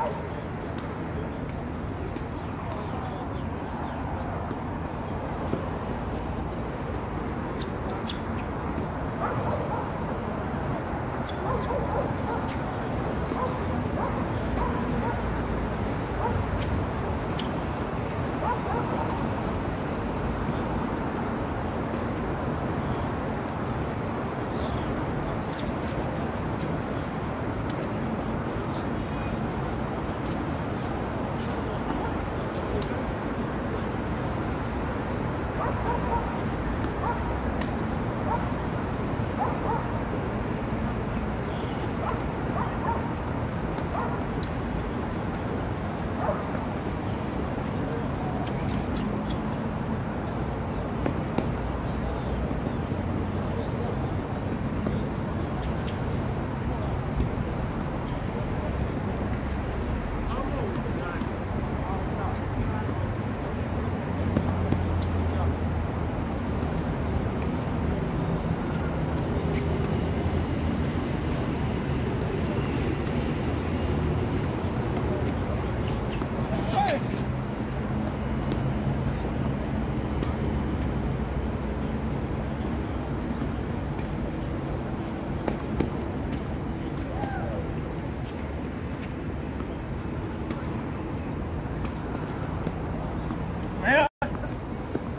Oh!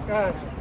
God.